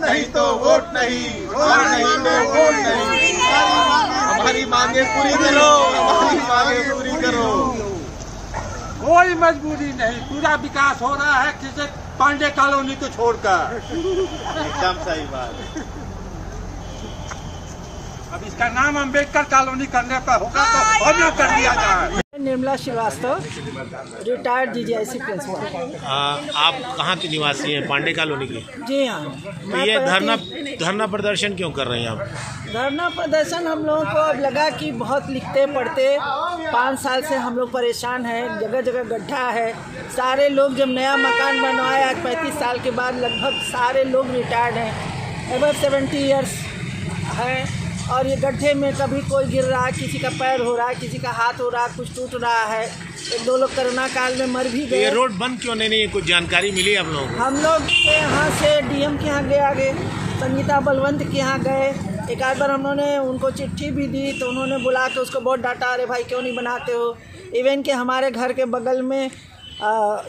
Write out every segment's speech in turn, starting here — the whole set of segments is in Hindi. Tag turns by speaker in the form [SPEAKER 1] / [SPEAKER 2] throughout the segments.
[SPEAKER 1] नहीं तो वोट नहीं। और नहीं तो वोट नहीं। हमारी मांगे पूरी करो। हमारी मांगे पूरी करो।
[SPEAKER 2] कोई मजबूरी नहीं। पूरा विकास हो रहा है किसी पांडे कॉलोनी को छोड़कर।
[SPEAKER 1] एकदम सही बात।
[SPEAKER 2] अब इसका नाम अंबेडकर कॉलोनी करने पर होगा तो हम कर दिया जाए।
[SPEAKER 3] Nirmala Srivastava retired GGIC principal
[SPEAKER 4] आप कहाँ के निवासी हैं? पांडे कॉलोनी के?
[SPEAKER 3] जी हाँ
[SPEAKER 4] तो ये धरना धरना प्रदर्शन क्यों कर रहे हैं आप?
[SPEAKER 3] धरना प्रदर्शन हम लोगों को अब लगा कि बहुत लिखते पढ़ते पाँच साल से हम लोग परेशान हैं जगह जगह गड्ढा है। सारे लोग जब नया मकान बनवाए आज पैंतीस साल के बाद लगभग सारे लोग रिटायर्ड हैं। एवर सेवेंटी ईयर्स हैं। और ये गड्ढे में कभी कोई गिर रहा है किसी का पैर हो रहा है किसी का हाथ हो रहा है कुछ टूट रहा है एक दो लोग कोरोना काल में मर भी
[SPEAKER 4] तो ये
[SPEAKER 3] गए
[SPEAKER 4] रोड बंद क्यों नहीं नहीं कुछ जानकारी मिली आप लोगों को?
[SPEAKER 3] हम लोग के यहाँ से डीएम के यहाँ गए आगे संगीता बलवंत के यहाँ गए। एक आध बार हम लोगों ने उनको चिट्ठी भी दी तो उन्होंने बुला के उसको बहुत डांटा अरे भाई क्यों नहीं बनाते हो? इवन के हमारे घर के बगल में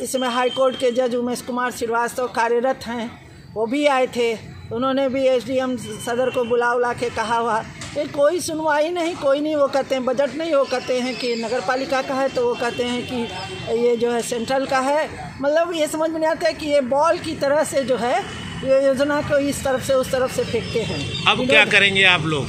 [SPEAKER 3] इसमें हाई कोर्ट के जज उमेश कुमार श्रीवास्तव कार्यरत हैं वो भी आए थे। उन्होंने भी एसडीएम सदर को बुला उला के कहा हुआ ये कोई सुनवाई नहीं कोई नहीं वो कहते हैं बजट नहीं वो कहते हैं कि नगर पालिका का है तो वो कहते हैं कि ये जो है सेंट्रल का है। मतलब ये समझ में नहीं आता है कि ये बॉल की तरह से जो है ये योजना को इस तरफ़ से उस तरफ़ से फेंकते हैं।
[SPEAKER 4] अब क्या करेंगे आप लोग?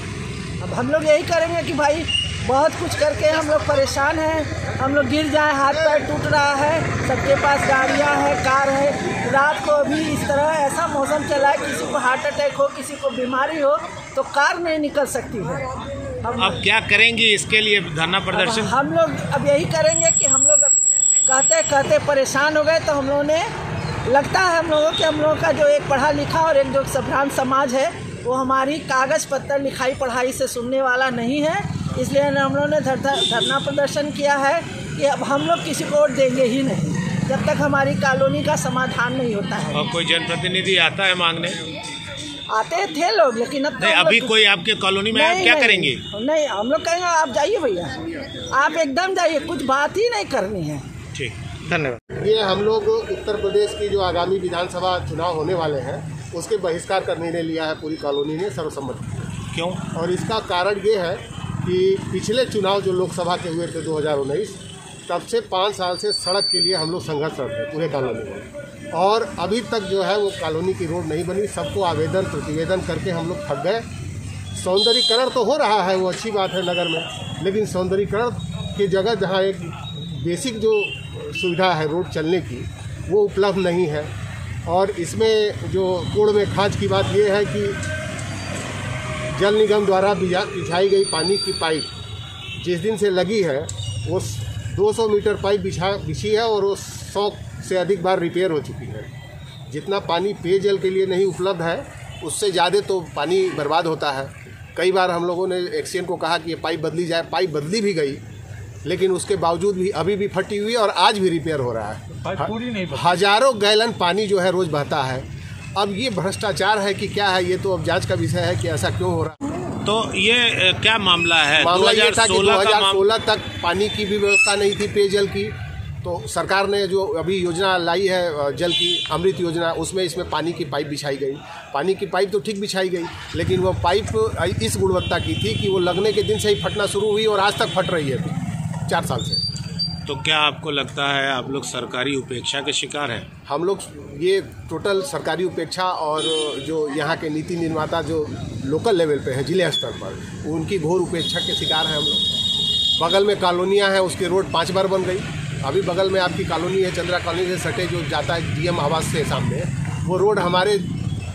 [SPEAKER 3] अब हम लोग यही करेंगे कि भाई बहुत कुछ करके हम लोग परेशान हैं। हम लोग गिर जाए हाथ पैर टूट रहा है सबके पास गाड़ियाँ हैं कार है। रात को भी इस तरह ऐसा मौसम चला है किसी को हार्ट अटैक हो किसी को बीमारी हो तो कार नहीं निकल सकती है। हम
[SPEAKER 4] अब क्या करेंगे इसके लिए धरना प्रदर्शन?
[SPEAKER 3] हम लोग अब यही करेंगे कि हम लोग कहते कहते परेशान हो गए तो हम लोगों ने लगता है हम लोगों के हम लोगों का जो एक पढ़ा लिखा और एक जो सभ्रांत समाज है वो हमारी कागज़ पत्तर लिखाई पढ़ाई से सुनने वाला नहीं है। इसलिए हम लोगों ने धरना धरना प्रदर्शन किया है कि अब हम लोग किसी को वोट देंगे ही नहीं। जब तक हमारी कॉलोनी का समाधान नहीं होता है।
[SPEAKER 4] और कोई जनप्रतिनिधि आता है मांगने?
[SPEAKER 3] आते थे लोग लेकिन अब तो
[SPEAKER 4] नहीं अभी
[SPEAKER 3] लोग-
[SPEAKER 4] कोई आपके कॉलोनी में
[SPEAKER 3] नहीं,
[SPEAKER 4] क्या
[SPEAKER 3] नहीं,
[SPEAKER 4] करेंगे?
[SPEAKER 3] नहीं हम लोग कहेंगे आप जाइए भैया। आप एकदम जाइए कुछ बात ही नहीं करनी है।
[SPEAKER 4] ठीक धन्यवाद।
[SPEAKER 5] ये हम लोग उत्तर प्रदेश की जो आगामी विधानसभा चुनाव होने वाले हैं उसके बहिष्कार करने ने लिया है पूरी कॉलोनी ने सर्वसम्मति।
[SPEAKER 4] क्यों?
[SPEAKER 5] और इसका कारण ये है कि पिछले चुनाव जो लोकसभा के हुए थे 2019 तब से पाँच साल से सड़क के लिए हम लोग संघर्षरत हैं पूरे कॉलोनी में। और अभी तक जो है वो कॉलोनी की रोड नहीं बनी, सबको आवेदन, प्रतिवेदन करके हम लोग थक गए। सौंदर्यीकरण तो हो रहा है, वो अच्छी बात है नगर में, लेकिन सौंदर्यीकरण की जगह जहाँ एक बेसिक जो सुविधा है रोड चलने की, वो उपलब्ध नहीं है। और इसमें जो कूड़ में खाज की बात ये है कि जल निगम द्वारा बिछाई गई पानी की पाइप जिस दिन से लगी है वो 200 मीटर पाइप बिछा बिछी है और वो सौ से अधिक बार रिपेयर हो चुकी है। जितना पानी पेयजल के लिए नहीं उपलब्ध है उससे ज़्यादा तो पानी बर्बाद होता है। कई बार हम लोगों ने एक्सीएन को कहा कि ये पाइप बदली जाए पाइप बदली भी गई लेकिन उसके बावजूद भी अभी भी फटी हुई है और आज भी रिपेयर हो रहा है।
[SPEAKER 2] पूरी नहीं
[SPEAKER 5] हज़ारों गैलन पानी जो है रोज बहता है। अब ये भ्रष्टाचार है कि क्या है? ये तो अब जाँच का विषय है कि ऐसा क्यों हो रहा है।
[SPEAKER 4] तो ये क्या मामला है?
[SPEAKER 5] मामला ये था कि
[SPEAKER 4] 2016 का मामला
[SPEAKER 5] 2016 तक पानी की भी व्यवस्था नहीं थी पेयजल की। तो सरकार ने जो अभी योजना लाई है जल की अमृत योजना उसमें इसमें पानी की पाइप बिछाई गई। पानी की पाइप तो ठीक बिछाई गई लेकिन वो पाइप इस गुणवत्ता की थी कि वो लगने के दिन से ही फटना शुरू हुई और आज तक फट रही है चार साल से।
[SPEAKER 4] तो क्या आपको लगता है आप लोग सरकारी उपेक्षा के शिकार हैं?
[SPEAKER 5] हम लोग ये टोटल सरकारी उपेक्षा और जो यहाँ के नीति निर्माता जो लोकल लेवल पे हैं, ज़िले स्तर पर, उनकी घोर उपेक्षा के शिकार हैं हम लोग। बगल में कॉलोनियाँ हैं, उसके रोड पाँच बार बन गई। अभी बगल में आपकी कॉलोनी है, चंद्रा कॉलोनी से सटे जो जाता है डीएम आवास से सामने, वो रोड हमारे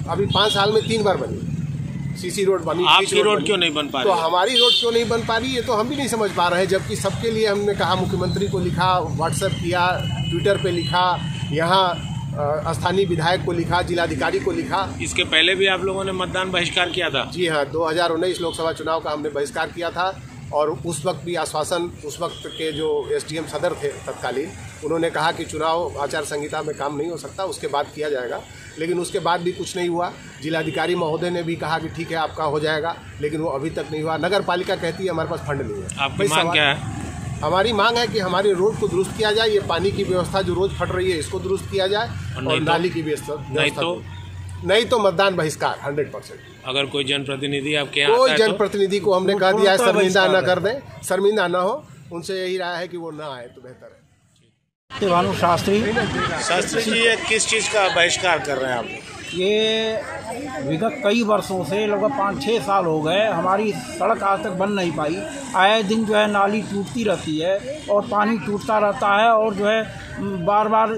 [SPEAKER 5] अभी पाँच साल में तीन बार बनी। सीसी रोड बनी
[SPEAKER 4] आपकी रोड क्यों नहीं बन पा रही
[SPEAKER 5] तो
[SPEAKER 4] रही?
[SPEAKER 5] हमारी रोड क्यों नहीं बन पा रही ये तो हम भी नहीं समझ पा रहे हैं जबकि सबके लिए हमने कहा मुख्यमंत्री को लिखा व्हाट्सएप किया ट्विटर पे लिखा यहाँ स्थानीय विधायक को लिखा जिलाधिकारी को लिखा।
[SPEAKER 4] इसके पहले भी आप लोगों ने मतदान बहिष्कार किया था?
[SPEAKER 5] जी हाँ दो हज़ार उन्नीस लोकसभा चुनाव का हमने बहिष्कार किया था। और उस वक्त भी आश्वासन उस वक्त के जो एसडीएम सदर थे तत्कालीन उन्होंने कहा कि चुनाव आचार संहिता में काम नहीं हो सकता उसके बाद किया जाएगा लेकिन उसके बाद भी कुछ नहीं हुआ जिलाधिकारी महोदय ने भी कहा कि ठीक है आपका हो जाएगा लेकिन वो अभी तक नहीं हुआ नगर पालिका कहती है हमारे पास फंड नहीं है
[SPEAKER 4] आपकी मांग क्या है
[SPEAKER 5] हमारी मांग है कि हमारी रोड को दुरुस्त किया जाए ये पानी की व्यवस्था जो रोज फट रही है इसको दुरुस्त किया जाए
[SPEAKER 4] और तो?
[SPEAKER 5] नाली की व्यवस्था
[SPEAKER 4] नहीं तो?
[SPEAKER 5] नहीं तो मतदान बहिष्कार हंड्रेड परसेंट
[SPEAKER 4] अगर कोई जनप्रतिनिधि आपके यहाँ
[SPEAKER 5] कोई
[SPEAKER 4] आता है तो?
[SPEAKER 5] जनप्रतिनिधि को हमने कह दिया है शर्मिंदा न कर दें शर्मिंदा ना हो उनसे यही राय है कि वो ना आए तो बेहतर है।
[SPEAKER 6] भानु शास्त्री।
[SPEAKER 4] शास्त्री जी ये किस चीज़ का बहिष्कार कर रहे हैं आप?
[SPEAKER 6] ये विगत कई वर्षों से लगभग पाँच छः साल हो गए हमारी सड़क आज तक बन नहीं पाई। आए दिन जो है नाली टूटती रहती है और पानी टूटता रहता है और जो है बार बार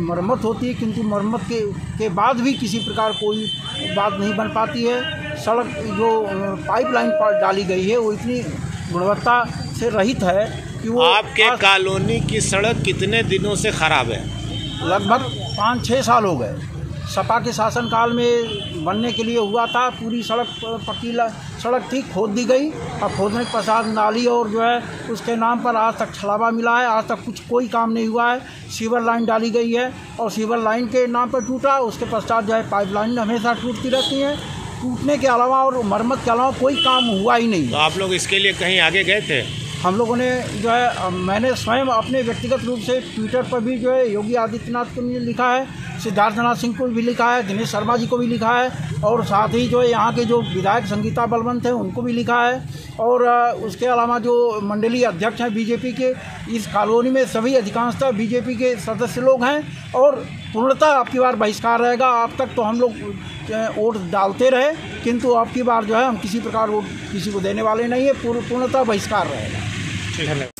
[SPEAKER 6] मरम्मत होती है किंतु मरम्मत के के बाद भी किसी प्रकार कोई बात नहीं बन पाती है। सड़क जो पाइपलाइन पर डाली गई है वो इतनी गुणवत्ता से रहित है कि वो
[SPEAKER 4] आपके
[SPEAKER 6] आज
[SPEAKER 4] कॉलोनी की सड़क कितने दिनों से खराब है?
[SPEAKER 6] लगभग पाँच छः साल हो गए। सपा के शासनकाल में बनने के लिए हुआ था पूरी सड़क पक्की ला- सड़क थी खोद दी गई और खोदने के पश्चात नाली और जो है उसके नाम पर आज तक छलावा मिला है। आज तक कुछ कोई काम नहीं हुआ है। सीवर लाइन डाली गई है और सीवर लाइन के नाम पर टूटा। उसके पश्चात जो है पाइप लाइन हमेशा टूटती रहती है। टूटने के अलावा और मरम्मत के अलावा कोई काम हुआ ही नहीं।
[SPEAKER 4] तो आप लोग इसके लिए कहीं आगे गए थे?
[SPEAKER 6] हम लोगों ने जो है मैंने स्वयं अपने व्यक्तिगत रूप से ट्विटर पर भी जो है योगी आदित्यनाथ को लिखा है। सिद्धार्थनाथ सिंह को भी लिखा है, दिनेश शर्मा जी को भी लिखा है, और साथ ही जो है यहाँ के जो विधायक संगीता बलवंत हैं, उनको भी लिखा है। और उसके अलावा जो मंडलीय अध्यक्ष हैं बीजेपी के, इस कॉलोनी में सभी अधिकांशतः बीजेपी के सदस्य लोग हैं, और पूर्णतः आपकी बार बहिष्कार रहेगा। अब तक तो हम लोग वोट डालते रहे, किंतु आपकी बार जो है, हम किसी प्रकार वोट किसी को देने वाले नहीं है पूर्णतः बहिष्कार रहेगा।
[SPEAKER 4] है